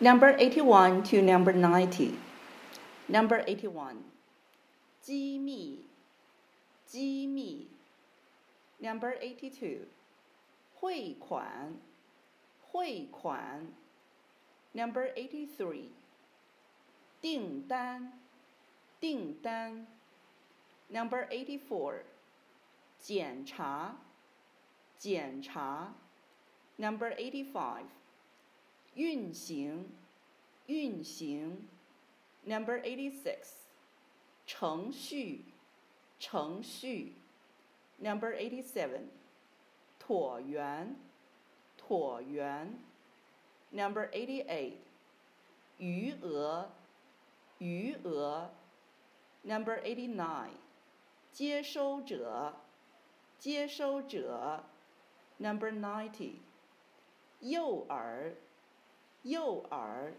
Number 81 to number 90. Number 81. 机密，机密。Number 82. 汇款，汇款。Number 83. 订单，订单。Number 84. 检查，检查。Number 85. 运行，运行。Number eighty six，程序，程序。Number eighty seven，椭圆，椭圆。Number eighty eight，余额，余额。Number eighty nine，接收者，接收者。Number ninety，诱饵。诱饵。